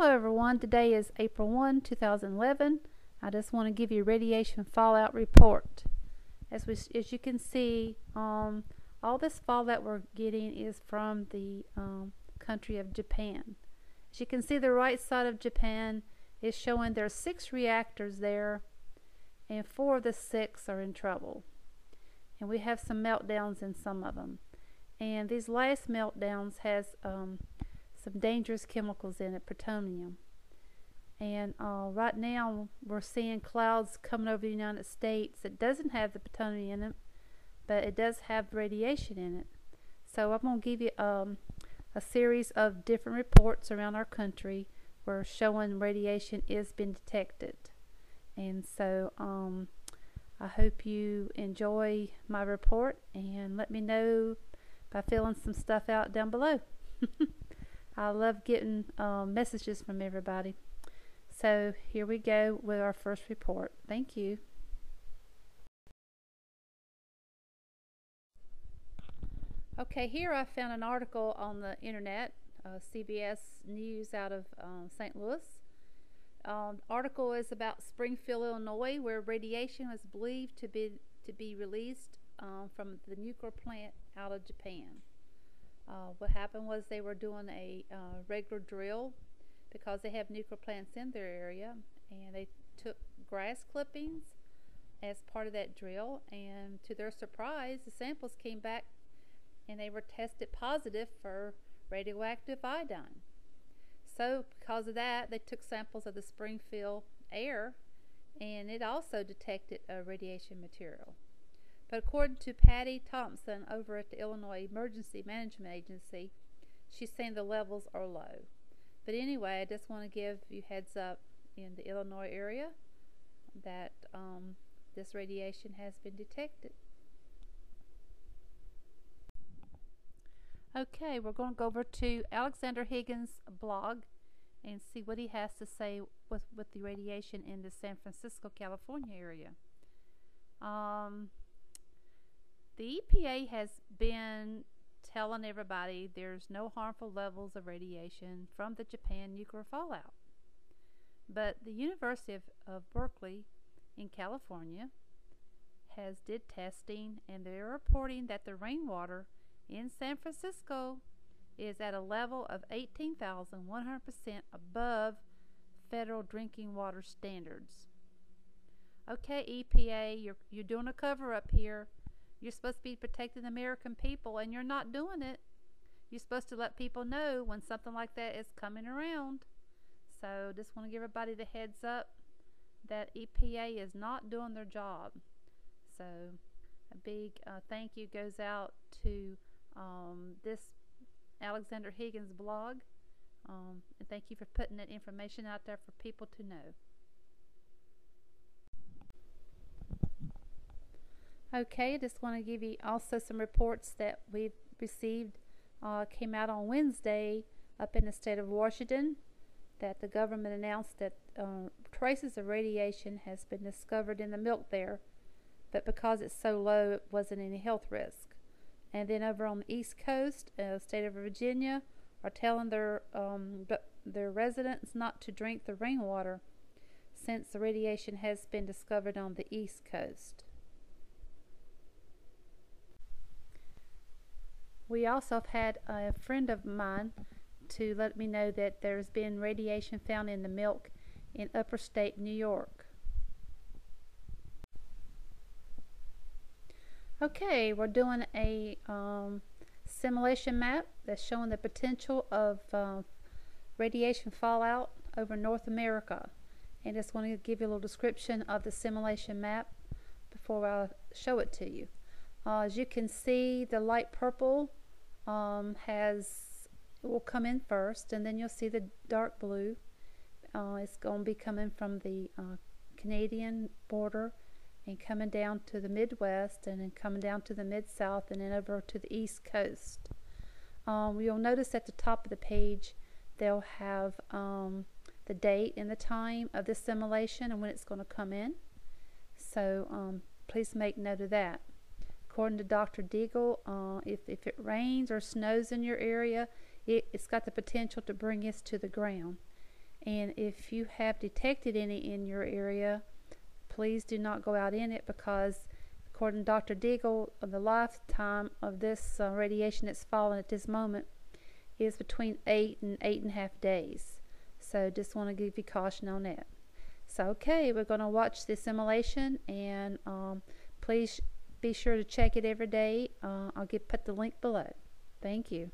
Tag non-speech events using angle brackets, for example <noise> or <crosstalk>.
Hello everyone, today is April 1, 2011. I just want to give you a radiation fallout report. As, we, as you can see, um, all this fallout we're getting is from the um, country of Japan. As you can see, the right side of Japan is showing there's six reactors there, and four of the six are in trouble. And we have some meltdowns in some of them. And these last meltdowns has um, some dangerous chemicals in it, plutonium. And uh, right now we're seeing clouds coming over the United States that doesn't have the plutonium in it, but it does have radiation in it. So I'm going to give you um, a series of different reports around our country where showing radiation is being detected. And so um, I hope you enjoy my report and let me know by filling some stuff out down below. <laughs> I love getting um, messages from everybody. So here we go with our first report. Thank you. Okay, here I found an article on the internet, uh, CBS News out of uh, St. Louis. Um, article is about Springfield, Illinois, where radiation was believed to be to be released um, from the nuclear plant out of Japan. Uh, what happened was they were doing a uh, regular drill because they have nuclear plants in their area, and they took grass clippings as part of that drill, and to their surprise, the samples came back and they were tested positive for radioactive iodine. So, because of that, they took samples of the Springfield air and it also detected a radiation material. But according to Patty Thompson over at the Illinois Emergency Management Agency, she's saying the levels are low. But anyway, I just want to give you heads up in the Illinois area that um, this radiation has been detected. Okay, we're going to go over to Alexander Higgins' blog and see what he has to say with, with the radiation in the San Francisco, California area. Um, the EPA has been telling everybody there's no harmful levels of radiation from the Japan nuclear fallout. But the University of, of Berkeley in California has did testing and they're reporting that the rainwater in San Francisco is at a level of 18,100% above federal drinking water standards. Okay, EPA, you're, you're doing a cover up here. You're supposed to be protecting the American people, and you're not doing it. You're supposed to let people know when something like that is coming around. So, just want to give everybody the heads up that EPA is not doing their job. So, a big uh, thank you goes out to um, this Alexander Higgins blog. Um, and thank you for putting that information out there for people to know. Okay, I just want to give you also some reports that we've received uh, came out on Wednesday up in the state of Washington that the government announced that uh, traces of radiation has been discovered in the milk there, but because it's so low, it wasn't any health risk. And then over on the East Coast, uh, state of Virginia, are telling their um, their residents not to drink the rainwater since the radiation has been discovered on the East Coast. We also have had a friend of mine to let me know that there's been radiation found in the milk in upper state New York. Okay, we're doing a um, simulation map that's showing the potential of uh, radiation fallout over North America. And just want to give you a little description of the simulation map before I show it to you. Uh, as you can see, the light purple um, has will come in first, and then you'll see the dark blue. Uh, it's going to be coming from the uh, Canadian border and coming down to the Midwest, and then coming down to the Mid South, and then over to the East Coast. Um, you'll notice at the top of the page they'll have um, the date and the time of the simulation and when it's going to come in. So um, please make note of that. According to Dr. Deagle, uh, if, if it rains or snows in your area, it, it's got the potential to bring us to the ground. And if you have detected any in your area, please do not go out in it because, according to Dr. Deagle, the lifetime of this uh, radiation that's fallen at this moment is between eight and eight and a half days. So just want to give you caution on that. So okay, we're going to watch the simulation and um, please be sure to check it every day. Uh, I'll get put the link below. Thank you.